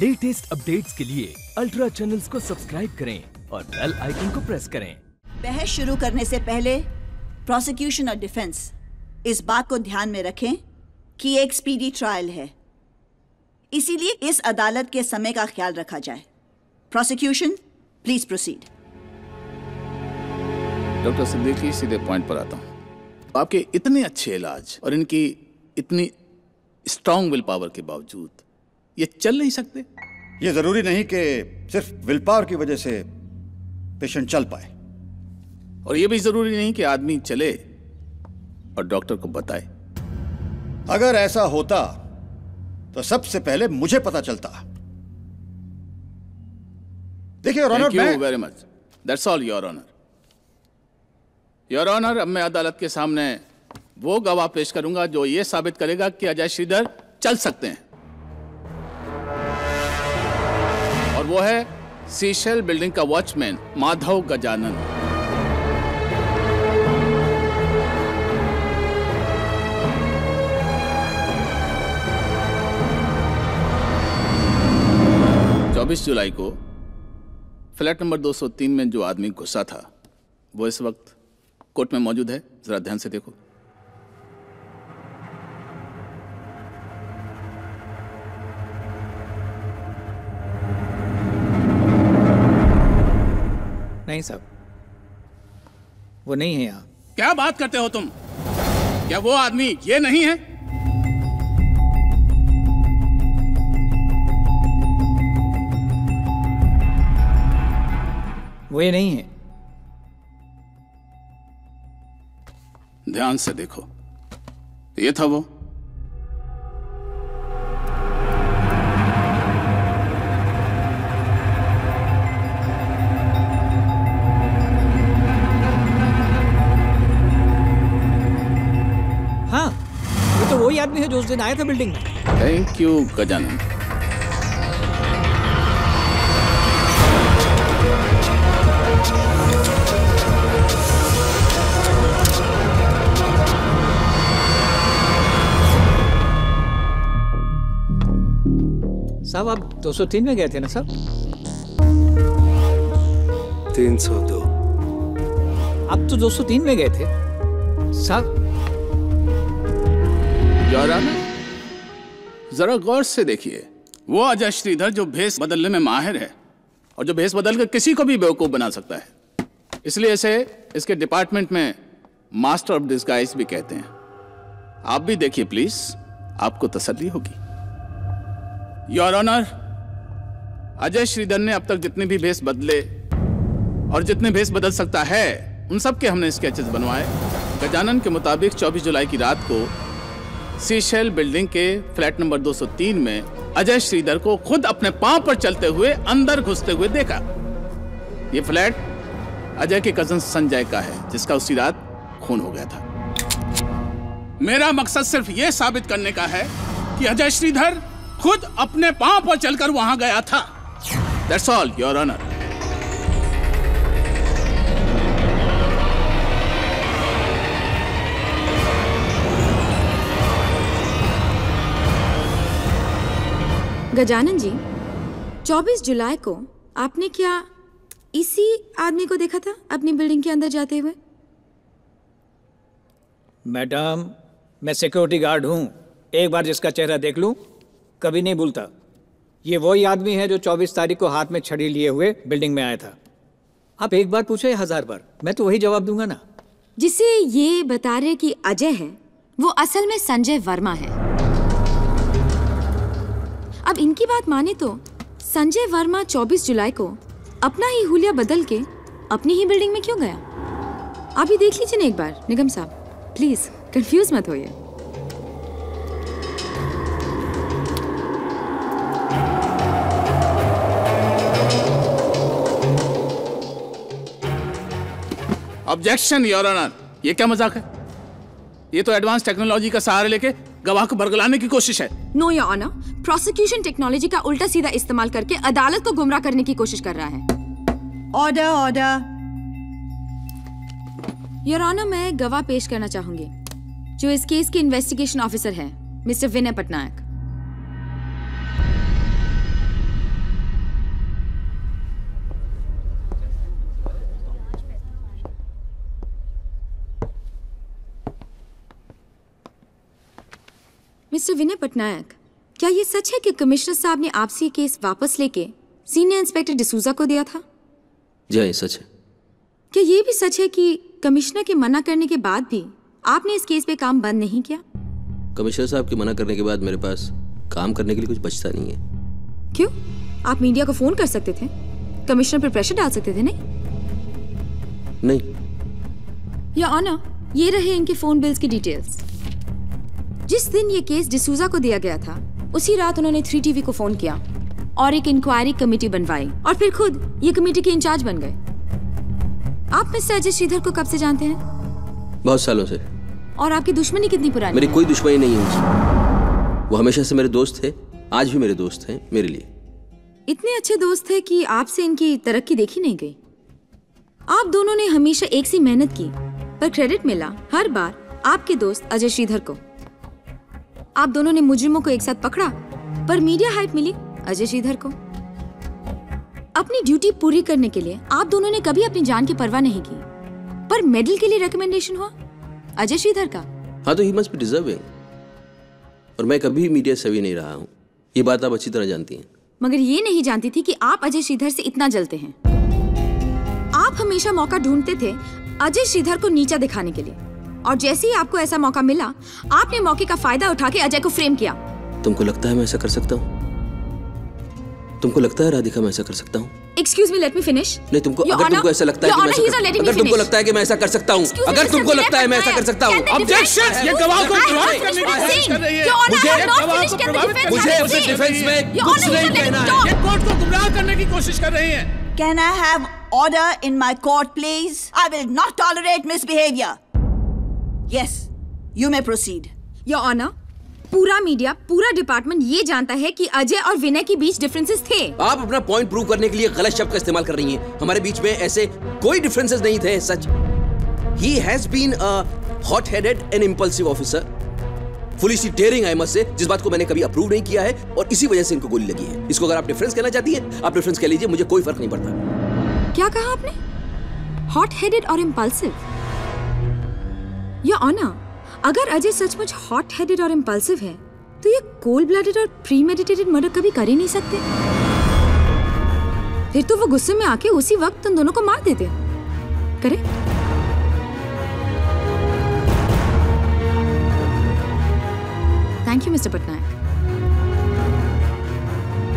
Latest updates के लिए ultra channels को सब्सक्राइब करें और बेल आइकन को प्रेस करें। बहस शुरू करने से पहले प्रोसिक्यूशन और डिफेंस इस बात को ध्यान में रखें कि एक स्पीडी ट्रायल है। इसीलिए इस अदालत के समय का ख्याल रखा जाए। Prosecution please proceed doctor Siddiqui सीधे पॉइंट पर आता हूँ। आपके इतने अच्छे इलाज और इनकी इतनी स्ट्रांग विल पावर के बावजूद ये चल नहीं सकते। ये ज़रूरी नहीं कि सिर्फ़ विल पावर की वजह से पेशेंट चल पाए। और ये भी ज़रूरी नहीं कि आदमी चले और डॉक्टर को बताए। अगर ऐसा होता तो सबसे पहले मुझे पता चलता। देखिए honour you very much that's all your honour your honour अब मैं अदालत के सामने वो गवाह पेश करूँगा जो ये साबित करेगा कि अजय श्रीधर चल सकते हैं। वो है सीशेल बिल्डिंग का वॉचमैन माधव गजानन। चौबीस जुलाई को फ्लैट नंबर 203 में जो आदमी घुसा था, वो इस वक्त कोर्ट में मौजूद है। जरा ध्यान से देखो। नहीं साहब वो नहीं है यहाँ। क्या बात करते हो तुम? क्या वो आदमी ये नहीं है? वो ये नहीं है। ध्यान से देखो। ये था वो। आदमी है जो उस दिन आया था बिल्डिंग में। Thank you Gajanan. साहब आप 203 में गए थे ना साहब? तीन सौ दो। आप तो 203 में गए थे। साहब ऑनर जरा गौर से देखिए। वो अजय श्रीधर जो भेस बदलने में माहिर है और जो भेस बदल कर किसी को भी बेवकूफ़ बना सकता है। इसलिए इसे इसके डिपार्टमेंट में मास्टर ऑफ़ डिस्गाइज भी कहते हैं। आप भी देखिए प्लीज़ आपको तसल्ली होगी। योर ऑनर अजय श्रीधर ने अब तक जितने भी भेस बदले और जितने भेस बदल सकता है, उन सब के हमने स्केचेस बनवाए। गजानन के मुताबिक 24 जुलाई की रात को सीशेल बिल्डिंग के फ्लैट नंबर 203 में अजय श्रीधर को खुद अपने पाँव पर चलते हुए अंदर घुसते हुए देखा। ये फ्लैट अजय के कज़न संजय का है, जिसका उसी रात खून हो गया था। मेरा मकसद सिर्फ़ ये साबित करने का है कि अजय श्रीधर खुद अपने पाँव पर चलकर वहाँ गया था। That's all your honour Gajanan ji 24 जुलाई को आपने क्या इसी आदमी को देखा था अपनी बिल्डिंग के अंदर जाते हुए? मैडम मैं सिक्योरिटी गार्ड हूँ। एक बार जिसका चेहरा देख लूँ कभी नहीं भूलता। ये वही आदमी है जो 24 तारीख को हाथ में छड़ी लिए हुए बिल्डिंग में आया था। आप एक बार पूछो हज़ार बार। मैं तो वही जवाब दूँगा ना। जिसे ये बता रहे कि अजय है वो असल में संजय वर्मा है। अब इनकी बात माने तो संजय वर्मा 24 जुलाई को अपना ही हुलिया बदल के अपनी ही बिल्डिंग में क्यों गया? आप ही देख लीजिए ना एक बार, निगम साहब। प्लीज़ कंफ्यूज मत होइए। ऑब्जेक्शन योर ऑनर ये क्या मज़ाक है? ये तो एडवांस टेक्नोलॉजी का सहारा लेके गवाह को बरगलाने की कोशिश है। No your honour prosecution technology का उल्टा सीधा इस्तेमाल करके अदालत को गुमराह करने की कोशिश कर रहा है। ऑर्डर ऑर्डर योर ऑनर मैं गवाह पेश करना चाहूँगी जो इस केस के इन्वेस्टिगेशन ऑफिसर है मिस्टर विनय पटनायक मिस्टर विनय पटनायक क्या ये सच है कि कमिश्नर साहब ने आपसे ये केस वापस लेके सीनियर इंस्पेक्टर डिसूजा को दिया था? जी हाँ ये सच है। क्या ये भी सच है कि कमिश्नर के मना करने के बाद भी आपने इस केस पे काम बंद नहीं किया? कमिश्नर साहब के मना करने के बाद मेरे पास काम करने के लिए कुछ बचता नहीं है। क्यों? आप मीडिया को फ़ोन कर सकते थे। कमिश्नर पर प्रेशर डाल सकते थे नहीं? नहीं। या ऑनर ये रहे इनके फ़ोन बिल्स की डिटेल्स जिस दिन ये केस डिसूजा को दिया गया था उसी रात उन्होंने थ्री टीवी को फ़ोन किया और एक इंक्वायरी कमेटी बनवाई और फिर खुद ये कमेटी के इंचार्ज बन गए। आप मिस्टर अजय श्रीधर को कब से जानते हैं? बहुत सालों से। और आपकी दुश्मनी कितनी पुरानी मेरी कोई दुश्मनी नहीं है उनसे वो हमेशा से मेरे दोस्त थे आज भी मेरे दोस्त हैं मेरे लिए। इतने अच्छे दोस्त थे कि आपसे इनकी तरक्की देखी नहीं गई। आप दोनों ने हमेशा एक सी मेहनत की पर क्रेडिट मिला हर बार आपके दोस्त अजय श्रीधर को। आप दोनों ने मुजरिमों को एक साथ पकड़ा पर मीडिया हाइप मिली अजय श्रीधर को। अपनी ड्यूटी पूरी करने के लिए आप दोनों ने कभी अपनी जान की परवाह नहीं की पर मेडल के लिए रिकमेंडेशन हुआ? अजय श्रीधर का? हाँ तो ही मस्ट बी डिजर्विंग और मैं कभी मीडिया सेवी नहीं रहा हूँ। ये बात आप अच्छी तरह जानती हैं। मगर ये नहीं जानती थी कि आप अजय श्रीधर से इतना जलते हैं। आप हमेशा मौका ढूंढते थे अजय श्रीधर को नीचा दिखाने के लिए। और जैसे ही आपको ऐसा मौका मिला आपने मौके का फ़ायदा उठा के अजय को फ्रेम किया। तुमको लगता है मैं ऐसा कर सकता हूँ? तुमको लगता है राधिका मैं ऐसा कर सकता हूँ? Excuse me let me finish नहीं तुमको अगर तुमको ऐसा लगता है कि मैं ऐसा कर, अगर तुमको लगता है कि मैं ऐसा कर सकता हूँ अगर तुमको लगता है मैं ऐसा कर सकता हूँ Objection! ये गवाह को प्रभावित करने की कोशिश कर रही है। मुझे- गवाह को प्रभावित करने मुझे की उसे कोशिश कर डिफेंस में कुछ नहीं कहना है। ये कोर्ट को गुमराह करने की कोशिश कर रही है। Can I have order in my court, please? I will not tolerate misbehavior. Yes, you may proceed. Your honour पूरा मीडिया पूरा डिपार्टमेंट ये जानता है कि अजय और विनय के बीच डिफरेंसेस थे। आप अपना पॉइंट प्रूव करने के लिए गलत शब्द का इस्तेमाल कर रही हैं। हमारे बीच में ऐसे कोई डिफरेंसेस नहीं थे सच। He has been a hot headed and impulsive officer foolishly daring I must say जिस बात को मैंने कभी अप्रूव नहीं किया है और इसी वजह से इनको गोली लगी है। इसको अगर आप डिफरेंस कहना चाहती हैं आप डिफरेंस कह लीजिए मुझे कोई फ़र्क नहीं पड़ता। क्या कहा आपने? हॉट हेडेड और इम्पल्सिव या ऑनर अगर अजय सचमुच हॉट हेडेड और इम्पल्सिव है तो ये कोल्ड ब्लडेड और प्री मेडिटेटेड मर्डर कभी कर ही नहीं सकते। फिर तो वो गुस्से में आके उसी वक्त उन दोनों को मार देते correct thank you mister Patnaik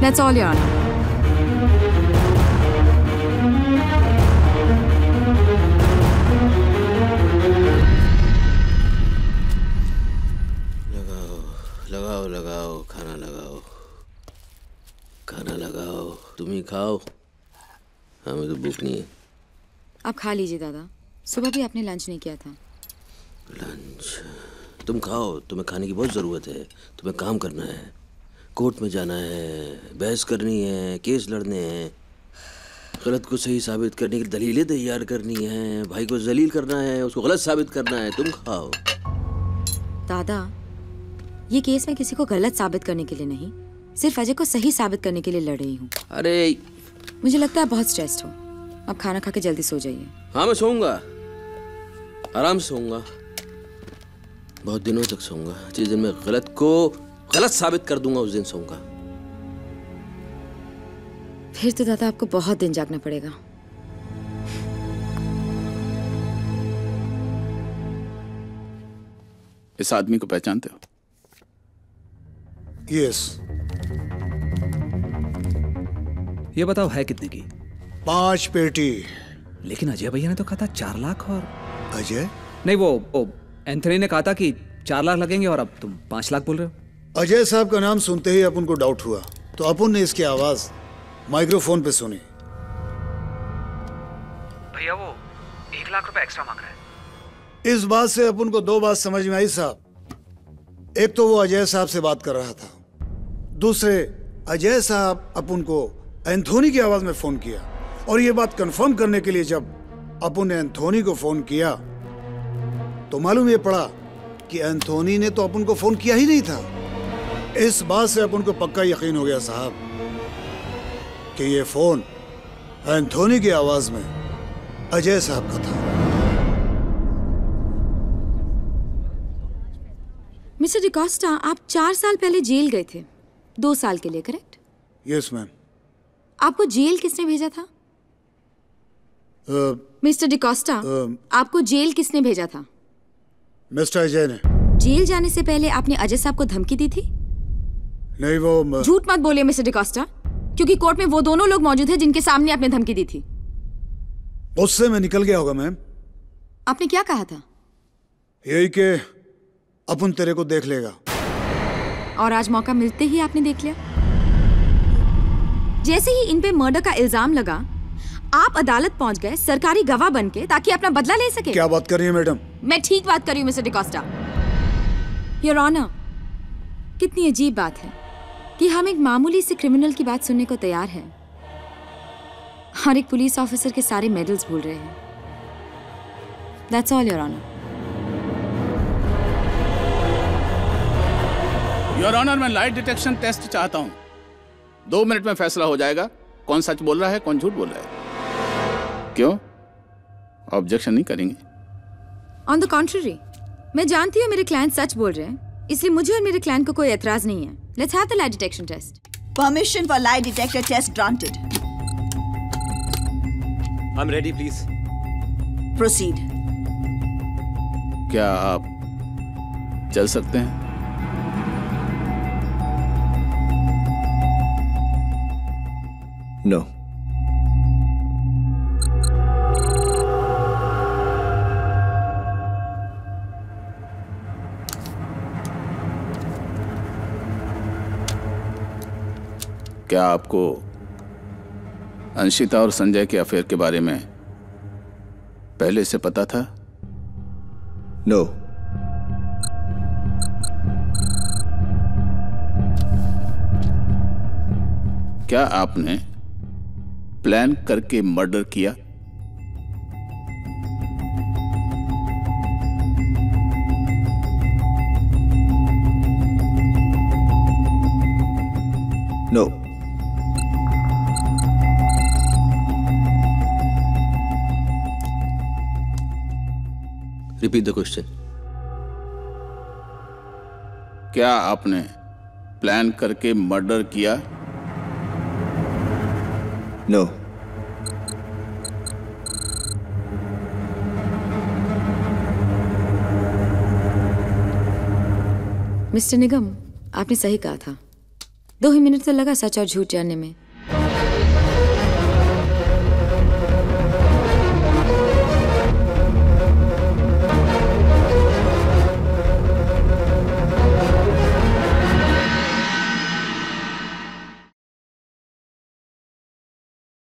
That's all, Your Honor. लगाओ लगाओ खाना लगाओ। खाना लगाओ। तुम ही खाओ। हमें तो भूख नहीं है। आप खा लीजिए दादा। सुबह भी आपने लंच नहीं किया था। लंच तुम खाओ। तुम्हें खाने की बहुत ज़रूरत है। तुम्हें काम करना है। कोर्ट में जाना है। बहस करनी है। केस लड़ने हैं। गलत को सही साबित करने की दलीलें तैयार करनी है। भाई को जलील करना है। उसको गलत साबित करना है। तुम खाओ। दादा ये केस मैं किसी को गलत साबित करने के लिए नहीं सिर्फ़ अजय को सही साबित करने के लिए लड़ रही हूँ। अरे। मुझे लगता है बहुत स्ट्रेस्ड हो। अब खाना खा के जल्दी सो जाइए। हाँ मैं सोऊँगा। आराम से सोऊँगा। बहुत दिनों तक सोऊँगा। जिस दिन मैं गलत को गलत साबित कर दूँगा उस दिन सोऊँगा। फिर तो दादा आपको बहुत दिन जागना पड़ेगा। इस आदमी को पहचानते हो? यस ये बताओ है कितने की? पाँच पेटी। लेकिन अजय भैया ने तो कहा था चार लाख और अजय? नहीं वो वो एंथनी ने कहा था कि चार लाख लगेंगे और अब तुम पाँच लाख बोल रहे हो। अजय साहब का नाम सुनते ही अपन को डाउट हुआ। तो अपन ने इसकी आवाज़ माइक्रोफोन पे सुनी। भैया वो एक लाख रुपए एक्स्ट्रा मांग रहा है। इस बात से अपन को दो बात समझ में आई साहब। एक तो वो अजय साहब से बात कर रहा था। दूसरे अजय साहब अपन को एंथोनी की आवाज़ में फ़ोन किया और ये बात कंफर्म करने के लिए जब अपन ने एंथोनी को फ़ोन किया तो मालूम ये पड़ा कि एंथोनी ने तो अपन को फ़ोन किया ही नहीं था। इस बात से अपन को पक्का यकीन हो गया साहब कि ये फ़ोन एंथोनी की आवाज़ में अजय साहब का था। मिस्टर डिकोस्टा, आप चार साल पहले जेल गए थे। दो साल के लिए करेक्ट यस मैम आपको जेल किसने भेजा था? मिस्टर डिकोस्टा आपको जेल किसने भेजा था? मिस्टर अजय ने। जेल जाने से पहले आपने अजय साहब को धमकी दी थी? नहीं वो झूठ मत बोलिए मिस्टर डिकोस्टा क्योंकि कोर्ट में वो दोनों लोग मौजूद हैं जिनके सामने आपने धमकी दी थी। उससे मैं निकल गया होगा मैम आपने क्या कहा था? यही कि अपन तेरे को देख लेगा। और आज मौका मिलते ही आपने देख लिया। जैसे ही इन पे मर्डर का इल्ज़ाम लगा आप अदालत पहुँच गए सरकारी गवाह बन के ताकि अपना बदला ले सके। क्या बात कर रही है मैडम? मैं ठीक बात कर रही हूँ मिस्टर डिकोस्टा। योर ऑनर कितनी अजीब बात है कि हम एक मामूली से क्रिमिनल की बात सुनने को तैयार हैं। और एक पुलिस ऑफिसर के सारे मेडल्स भूल रहे हैं। That's all your honour your honour मैं लाइट डिटेक्शन टेस्ट चाहता हूँ। दो मिनट में फैसला हो जाएगा। कौन सच बोल रहा है कौन झूठ बोल रहा है? क्यों? ऑब्जेक्शन नहीं करेंगे। ऑन द कॉन्ट्ररी मैं जानती हूँ मेरे क्लाइंट सच बोल रहे हैं इसलिए मुझे और मेरे क्लाइंट को कोई एतराज़ नहीं है। Let's have the lie detection test Permission for lie detector test granted. I'm ready, please. Proceed. क्या आप चल सकते हैं? No. क्या आपको अंशिता और संजय के अफेयर के बारे में पहले से पता था नो No. क्या आपने प्लान करके मर्डर किया। No No. Repeat the question क्या आपने प्लान करके मर्डर किया? No. मिस्टर निगम, आपने सही कहा था दो ही मिनट तो लगा सच और झूठ जानने में